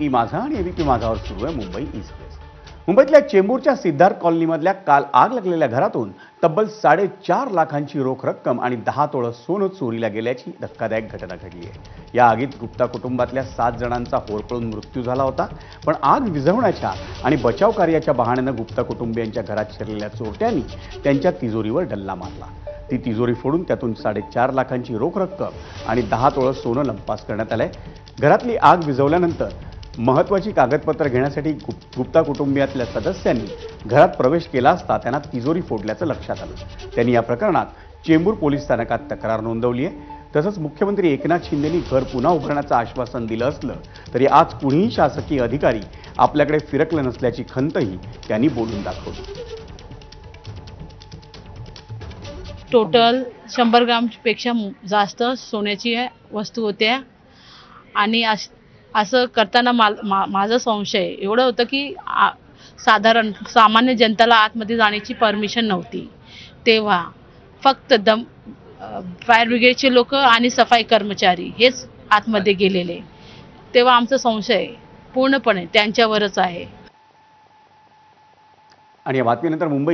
ABP माझा आणि ABP माझावर सुरू आहे मुंबई एक्सप्रेस मुंबईतल्या चेंबूरच्या सिद्धार्थ कॉलनीमधल्या काल आग लागलेल्या घरातून तब्बल साडेचार लाखांची रोख रक्कम आणि दहा तोळं सोनं चोरीला गेल्याची धक्कादायक घटना घडली आहे. या आगीत गुप्ता कुटुंबातल्या सात जणांचा होरपळून मृत्यू झाला होता पण आग विझवण्याच्या आणि बचाव कार्याच्या बहाण्यानं गुप्ता कुटुंबियांच्या घरात शिरलेल्या चोरट्यांनी त्यांच्या तिजोरीवर डल्ला मारला. ती तिजोरी फोडून त्यातून साडेचार लाखांची रोख रक्कम आणि दहा तोळं सोनं लंपास करण्यात आलंय. घरातली आग विझवल्यानंतर महत्त्वाची कागदपत्र घेण्यासाठी गुप्ता कुटुंबियातल्या सदस्यांनी घरात प्रवेश केला असता त्यांना तिजोरी फोडल्याचं लक्षात आलं. त्यांनी या प्रकरणात चेंबूर पोलीस स्थानकात तक्रार नोंदवली आहे. तसंच मुख्यमंत्री एकनाथ शिंदेनी घर पुन्हा उभारण्याचं आश्वासन दिलं असलं तरी आज कुणीही शासकीय अधिकारी आपल्याकडे फिरकलं नसल्याची खंतही त्यांनी बोलून दाखवली. टोटल शंभर ग्रामपेक्षा जास्त सोन्याची वस्तू होत्या. आणि असं करताना मा माझा संशय एवढं होतं की साधारण सामान्य जनताला आतमध्ये जाण्याची परमिशन नव्हती. तेव्हा फक्त दम फायर ब्रिगेडचे लोक आणि सफाई कर्मचारी हेच आतमध्ये गेलेले. तेव्हा आमचा संशय पूर्णपणे त्यांच्यावरच आहे. आणि या बातमीनंतर मुंबई